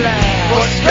flag.